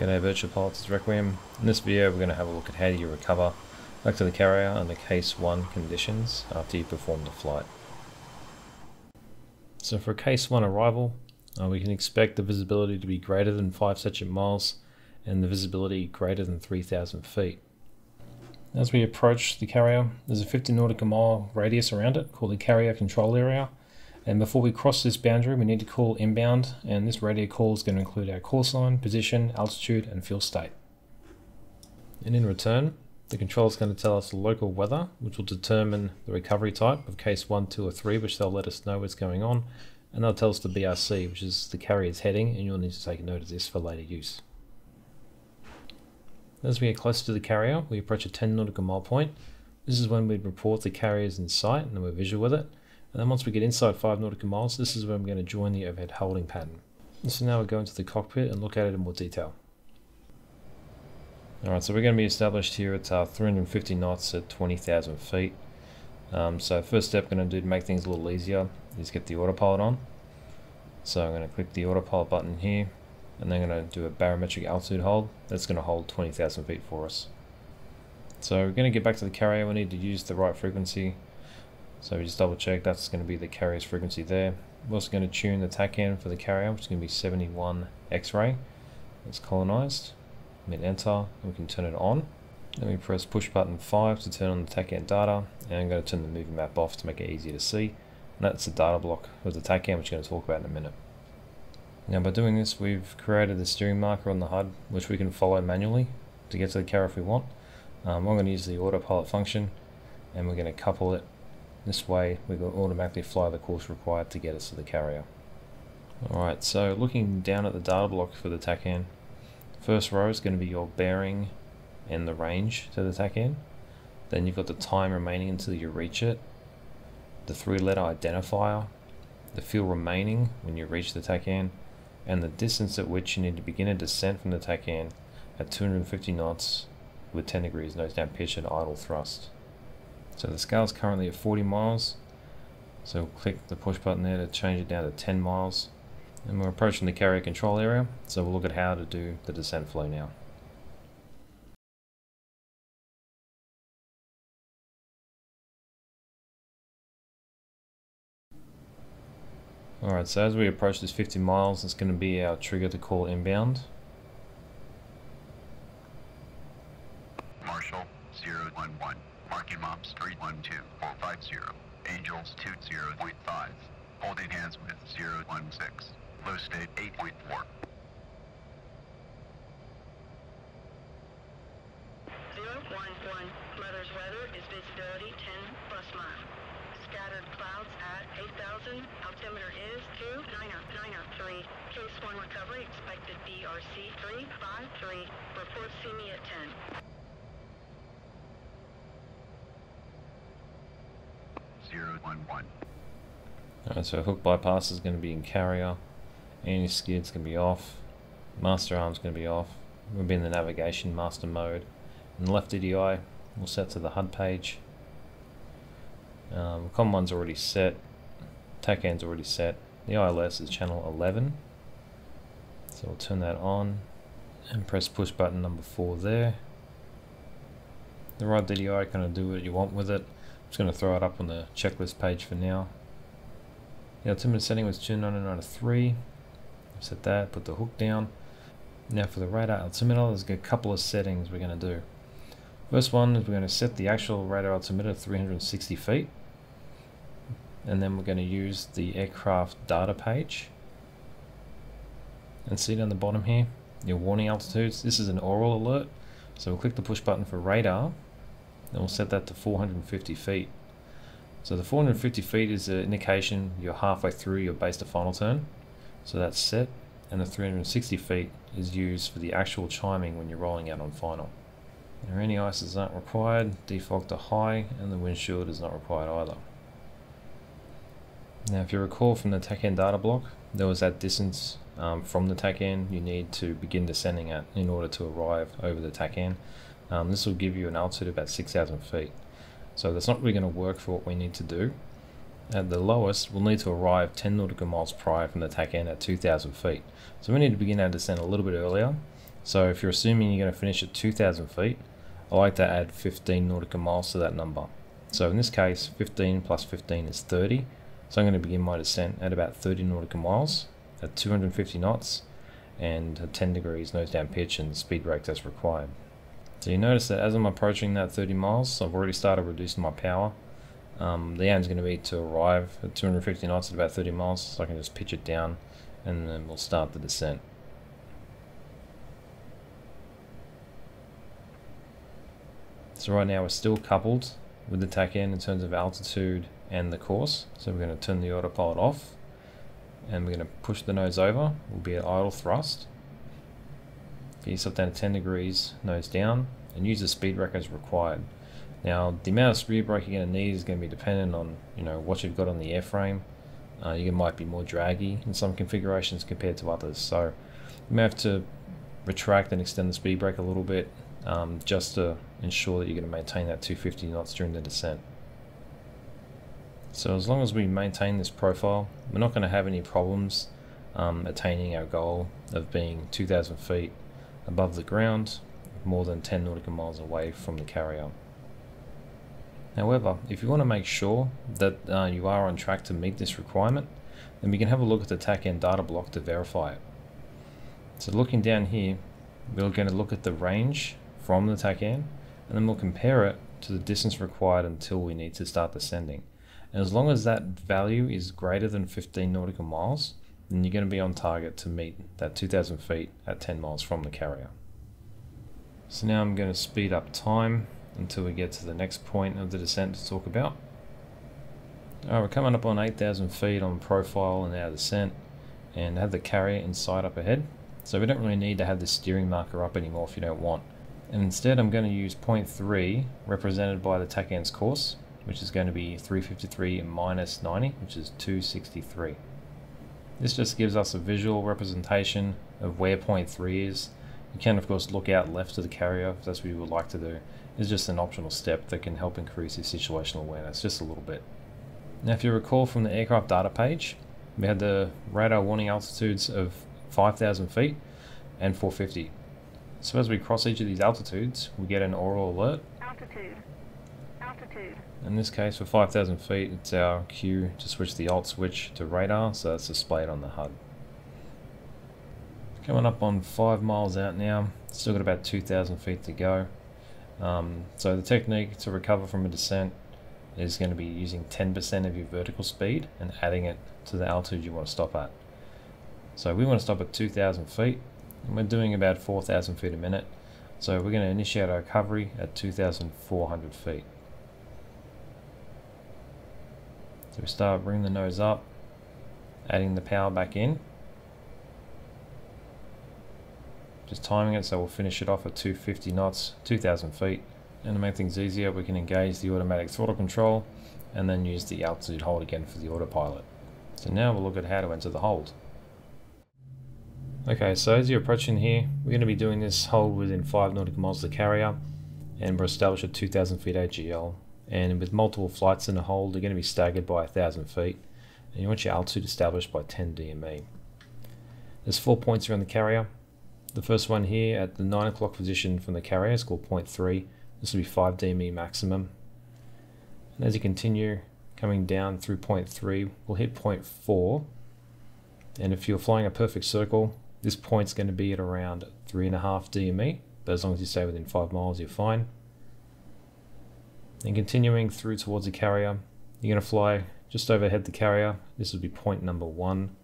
G'day Virtual Pilots, Requiem. In this video we're going to have a look at how you recover back to the carrier under case 1 conditions after you perform the flight. So for a case 1 arrival, uh, we can expect the visibility to be greater than 5 statute miles and the visibility greater than 3,000 feet. As we approach the carrier, there's a 50 nautical mile radius around it called the carrier control area and before we cross this boundary, we need to call inbound, and this radio call is going to include our course line, position, altitude, and fuel state. And in return, the controller is going to tell us the local weather, which will determine the recovery type of case 1, 2, or 3, which they'll let us know what's going on. And they'll tell us the BRC, which is the carrier's heading, and you'll need to take note of this for later use. As we get closer to the carrier, we approach a 10 nautical mile point. This is when we'd report the carriers in sight, and then we're visual with it. And then once we get inside 5 nautical miles, this is where I'm going to join the overhead holding pattern. So now we'll go into the cockpit and look at it in more detail. Alright, so we're going to be established here at uh, 350 knots at 20,000 feet. Um, so first step I'm going to do to make things a little easier is get the autopilot on. So I'm going to click the autopilot button here and then I'm going to do a barometric altitude hold. That's going to hold 20,000 feet for us. So we're going to get back to the carrier, we need to use the right frequency so we just double check that's going to be the carrier's frequency there. We're also going to tune the TACAN for the carrier, which is going to be 71 X-ray. It's colonized. Hit enter, and we can turn it on. Then we press push button 5 to turn on the TACAN data, and I'm going to turn the movie map off to make it easier to see. And that's the data block of the TACAN, which we're going to talk about in a minute. Now by doing this, we've created the steering marker on the HUD, which we can follow manually to get to the carrier if we want. Um, I'm going to use the autopilot function, and we're going to couple it this way we will automatically fly the course required to get us to the carrier. Alright, so looking down at the data block for the TACAN, first row is going to be your bearing and the range to the TACAN. Then you've got the time remaining until you reach it, the three letter identifier, the fuel remaining when you reach the TACAN, and the distance at which you need to begin a descent from the TACAN at 250 knots with 10 degrees nose down pitch and idle thrust. So the scale is currently at 40 miles. So we'll click the push button there to change it down to 10 miles. And we're approaching the carrier control area, so we'll look at how to do the descent flow now. Alright, so as we approach this 50 miles, it's going to be our trigger to call inbound. Two four five zero Angels 20.5, holding hands with 016, low state 8.4. Zero one one. Mother's weather is visibility 10 plus mile. Scattered clouds at 8,000. Altimeter is 2-9-9-3. Case 1 recovery expected BRC 353. Report see me at 10. 011. Alright, so hook bypass is going to be in carrier, anti-skid's going to be off, master arm's going to be off, we'll be in the navigation master mode, and left DDI we'll set to the HUD page. Um, COM 1's already set, TACAN's already set, the ILS is channel 11, so we'll turn that on and press push button number 4 there. The right DDI kind of do what you want with it just going to throw it up on the checklist page for now. The altimeter setting was 2993. Set that, put the hook down. Now for the radar altimeter, there's a couple of settings we're going to do. First one is we're going to set the actual radar altimeter 360 feet. And then we're going to use the aircraft data page. And see down the bottom here, your warning altitudes. This is an aural alert. So we'll click the push button for radar then we'll set that to 450 feet. So the 450 feet is an indication you're halfway through your base to final turn. So that's set. And the 360 feet is used for the actual chiming when you're rolling out on final. Now anti-ices aren't required, defog to high, and the windshield is not required either. Now if you recall from the TACAN data block, there was that distance um, from the TACAN you need to begin descending at in order to arrive over the TACAN. Um, this will give you an altitude of about 6,000 feet. So that's not really going to work for what we need to do. At the lowest, we'll need to arrive 10 nautical miles prior from the TACAN at 2,000 feet. So we need to begin our descent a little bit earlier, So if you're assuming you're going to finish at 2,000 feet, I like to add 15 nautical miles to that number. So in this case, 15 plus 15 is 30. So I'm going to begin my descent at about 30 nautical miles at 250 knots and at 10 degrees nose down pitch and speed brakes as required. So you notice that as I'm approaching that 30 miles, I've already started reducing my power. Um, the aim is going to be to arrive at 250 knots at about 30 miles, so I can just pitch it down and then we'll start the descent. So right now we're still coupled with the TACAN in terms of altitude and the course. So we're going to turn the autopilot off and we're going to push the nose over. We'll be at idle thrust. Get yourself down to 10 degrees, nose down, and use the speed brake as required. Now, the amount of speed brake you're going to need is going to be dependent on you know what you've got on the airframe. Uh, you might be more draggy in some configurations compared to others, so you may have to retract and extend the speed brake a little bit um, just to ensure that you're going to maintain that 250 knots during the descent. So as long as we maintain this profile, we're not going to have any problems um, attaining our goal of being 2,000 feet above the ground, more than 10 nautical miles away from the carrier. However, if you want to make sure that uh, you are on track to meet this requirement, then we can have a look at the TACAN data block to verify it. So looking down here, we're going to look at the range from the TACAN, and then we'll compare it to the distance required until we need to start descending. And as long as that value is greater than 15 nautical miles, then you're going to be on target to meet that 2,000 feet at 10 miles from the carrier. So now I'm going to speed up time until we get to the next point of the descent to talk about. Alright, we're coming up on 8,000 feet on profile and our descent and have the carrier in sight up ahead. So we don't really need to have the steering marker up anymore if you don't want. And instead I'm going to use point 3 represented by the TACAN's course which is going to be 353 minus 90, which is 263. This just gives us a visual representation of where point 3 is. You can of course look out left of the carrier if that's what you would like to do. It's just an optional step that can help increase your situational awareness just a little bit. Now if you recall from the aircraft data page, we had the radar warning altitudes of 5,000 feet and 450. So as we cross each of these altitudes, we get an aural alert. Altitude. Altitude. In this case, for 5,000 feet, it's our cue to switch the alt switch to radar, so that's displayed on the HUD. Coming up on 5 miles out now, still got about 2,000 feet to go. Um, so the technique to recover from a descent is going to be using 10% of your vertical speed and adding it to the altitude you want to stop at. So we want to stop at 2,000 feet, and we're doing about 4,000 feet a minute. So we're going to initiate our recovery at 2,400 feet. So we start bringing the nose up, adding the power back in. Just timing it so we'll finish it off at 250 knots, 2000 feet. And to make things easier, we can engage the automatic throttle control and then use the altitude hold again for the autopilot. So now we'll look at how to enter the hold. Okay, so as you're approaching here, we're going to be doing this hold within 5 nautical miles of the carrier, and we're established at 2000 feet AGL, and with multiple flights in a hold, they're going to be staggered by 1,000 feet, and you want your altitude established by 10 DME. There's four points around the carrier. The first one here at the 9 o'clock position from the carrier is called point 3. This will be 5 DME maximum. And as you continue coming down through point 3, we'll hit point 4. And if you're flying a perfect circle, this point's going to be at around 3.5 DME, but as long as you stay within 5 miles, you're fine. And continuing through towards the carrier, you're going to fly just overhead the carrier. This would be point number one.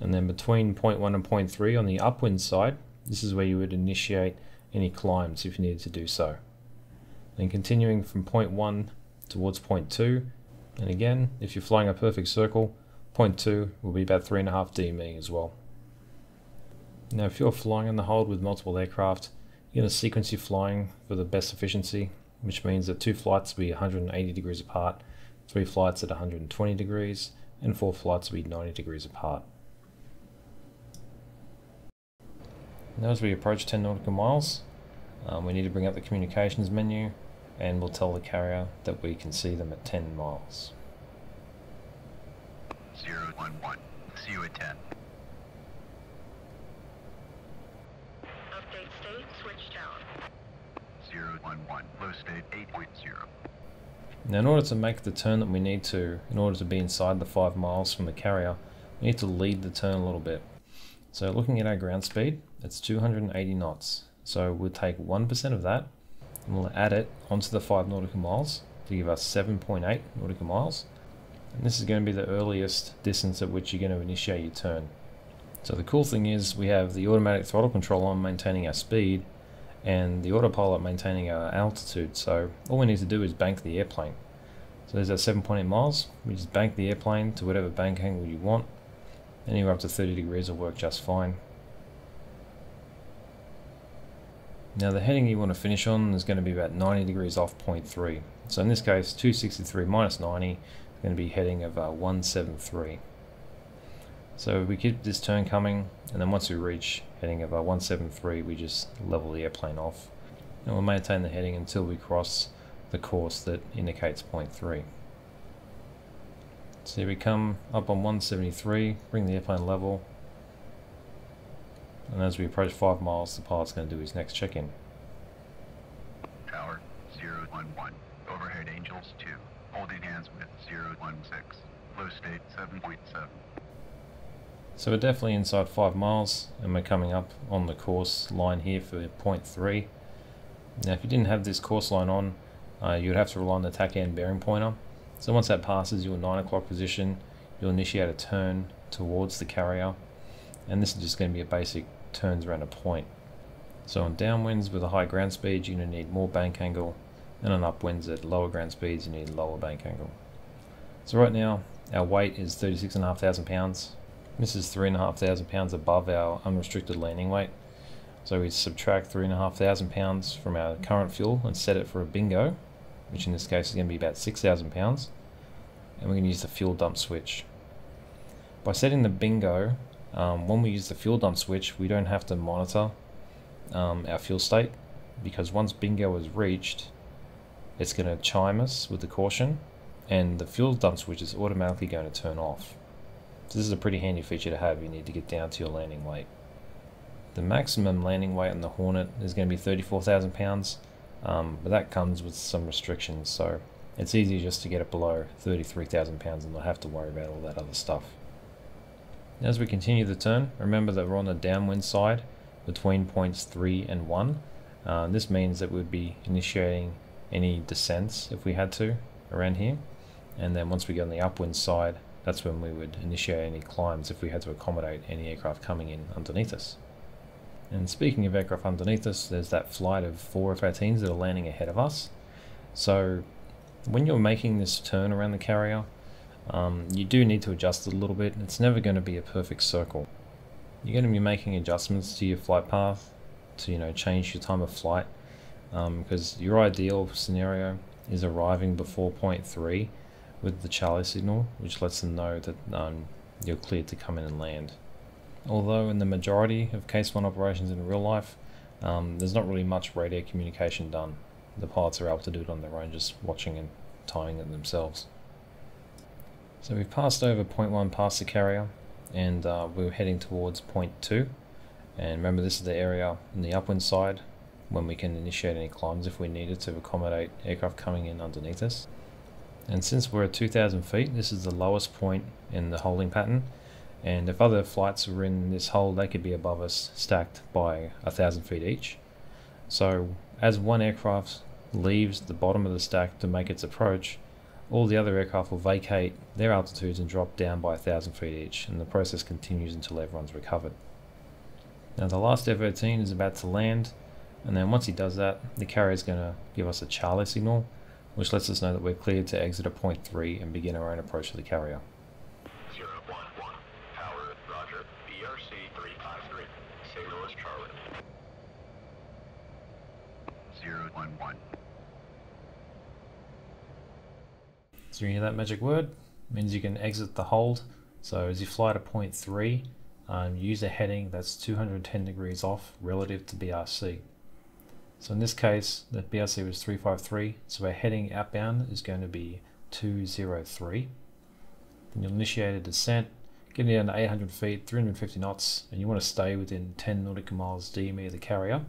And then between point one and point three on the upwind side, this is where you would initiate any climbs if you needed to do so. Then continuing from point one towards point two, and again, if you're flying a perfect circle, point two will be about three and a half DME as well. Now, if you're flying in the hold with multiple aircraft, you're going to sequence your flying for the best efficiency which means that two flights will be 180 degrees apart, three flights at 120 degrees, and four flights will be 90 degrees apart. Now as we approach 10 nautical miles, um, we need to bring up the communications menu and we'll tell the carrier that we can see them at 10 miles. 011. See you at 10. Update switch tower. 011, state 8.0. Now in order to make the turn that we need to, in order to be inside the 5 miles from the carrier, we need to lead the turn a little bit. So looking at our ground speed, it's 280 knots. So we'll take 1% of that and we'll add it onto the 5 nautical miles to give us 7.8 nautical miles. And this is going to be the earliest distance at which you're going to initiate your turn. So the cool thing is we have the automatic throttle control on maintaining our speed and the autopilot maintaining our altitude. So all we need to do is bank the airplane. So there's our 7.8 miles. We just bank the airplane to whatever bank angle you want. Anywhere up to 30 degrees will work just fine. Now the heading you want to finish on is going to be about 90 degrees off point 3. So in this case 263 minus 90 is going to be heading of uh, 173. So we keep this turn coming and then once we reach heading of uh, 173 we just level the airplane off and we'll maintain the heading until we cross the course that indicates point 3. So we come up on 173, bring the airplane level and as we approach 5 miles the pilot's going to do his next check-in. Tower 011, overhead Angels 2, holding hands with 016, low state 7.7. So we're definitely inside 5 miles and we're coming up on the course line here for point 3. Now if you didn't have this course line on, uh, you would have to rely on the TACAN bearing pointer. So once that passes your 9 o'clock position, you'll initiate a turn towards the carrier and this is just going to be a basic turns around a point. So on downwinds with a high ground speed you're going to need more bank angle and on upwinds at lower ground speeds you need lower bank angle. So right now our weight is 36,500 pounds. This is 3,500 pounds above our unrestricted landing weight. So we subtract 3,500 pounds from our current fuel and set it for a bingo, which in this case is going to be about 6,000 pounds. And we're going to use the fuel dump switch. By setting the bingo, um, when we use the fuel dump switch, we don't have to monitor um, our fuel state because once bingo is reached, it's going to chime us with the caution and the fuel dump switch is automatically going to turn off. This is a pretty handy feature to have you need to get down to your landing weight. The maximum landing weight on the Hornet is going to be 34,000 pounds, um, but that comes with some restrictions, so it's easier just to get it below 33,000 pounds and not have to worry about all that other stuff. As we continue the turn, remember that we're on the downwind side between points 3 and 1. Uh, this means that we'd be initiating any descents if we had to around here. And then once we get on the upwind side, that's when we would initiate any climbs if we had to accommodate any aircraft coming in underneath us. And speaking of aircraft underneath us, there's that flight of four F-18s that are landing ahead of us. So when you're making this turn around the carrier, um, you do need to adjust it a little bit. It's never going to be a perfect circle. You're going to be making adjustments to your flight path to you know change your time of flight because um, your ideal scenario is arriving before point three with the Charlie signal, which lets them know that um, you're cleared to come in and land. Although in the majority of Case 1 operations in real life, um, there's not really much radio communication done. The pilots are able to do it on their own, just watching and timing it themselves. So we've passed over point 1 past the carrier, and uh, we're heading towards point 2. And remember this is the area on the upwind side when we can initiate any climbs if we needed to accommodate aircraft coming in underneath us. And since we're at 2,000 feet, this is the lowest point in the holding pattern. And if other flights were in this hole, they could be above us, stacked by a thousand feet each. So as one aircraft leaves the bottom of the stack to make its approach, all the other aircraft will vacate their altitudes and drop down by a thousand feet each, and the process continues until everyone's recovered. Now the last F-18 is about to land, and then once he does that, the carrier is going to give us a Charlie signal, which lets us know that we're cleared to exit at point 3 and begin our own approach to the carrier. 011, Tower, Roger, BRC 353, signal is Charlie. 011, So you hear that magic word? It means you can exit the hold. So as you fly to point 3, um, use a heading that's 210 degrees off relative to BRC. So in this case, the BRC was 353, so our heading outbound is going to be 203. Then you'll initiate a descent, getting down to 800 feet, 350 knots, and you want to stay within 10 nautical miles DME of the carrier.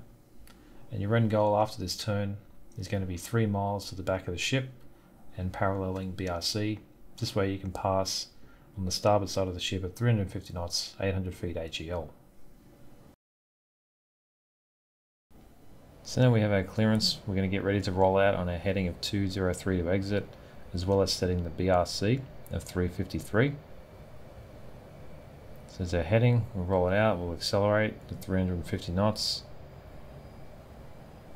And your end goal after this turn is going to be 3 miles to the back of the ship and paralleling BRC. This way you can pass on the starboard side of the ship at 350 knots, 800 feet HEL. So now we have our clearance, we're going to get ready to roll out on our heading of 203 to exit, as well as setting the BRC of 353. So as our heading, we'll roll it out, we'll accelerate to 350 knots.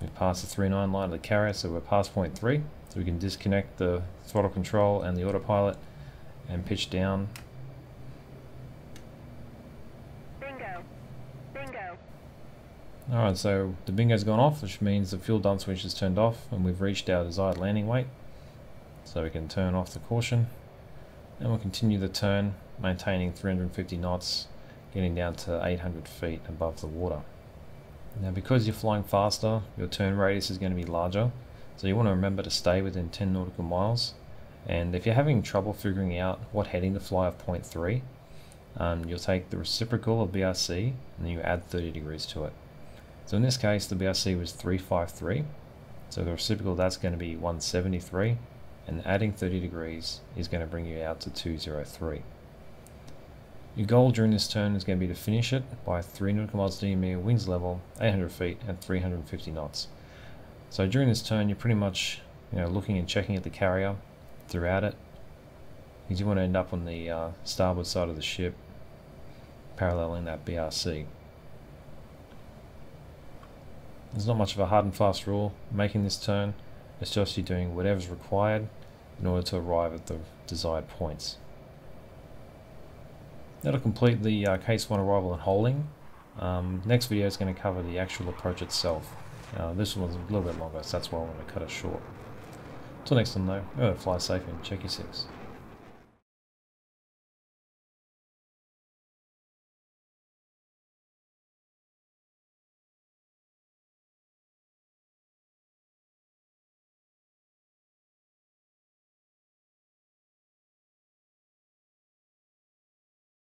We've passed the 39 line of the carrier, so we're past point 3. So we can disconnect the throttle control and the autopilot and pitch down. Bingo. Bingo. Alright, so the bingo's gone off, which means the fuel dump switch is turned off and we've reached our desired landing weight. So we can turn off the caution and we'll continue the turn, maintaining 350 knots, getting down to 800 feet above the water. Now because you're flying faster, your turn radius is going to be larger, so you want to remember to stay within 10 nautical miles. And if you're having trouble figuring out what heading to fly of point 3, um, you'll take the reciprocal of BRC and then you add 30 degrees to it. So in this case, the BRC was 353, so the reciprocal that's going to be 173, and adding 30 degrees is going to bring you out to 203. Your goal during this turn is going to be to finish it by 3 nautical miles DME wings level, 800 feet and 350 knots. So during this turn you're pretty much you know, looking and checking at the carrier throughout it you want to end up on the uh, starboard side of the ship paralleling that BRC. There's not much of a hard and fast rule making this turn, it's just you doing whatever's required in order to arrive at the desired points. That'll complete the uh, case 1 arrival and holding. Um, next video is going to cover the actual approach itself. Uh, this one's a little bit longer, so that's why I'm going to cut it short. Till next time though, fly safe and check your six.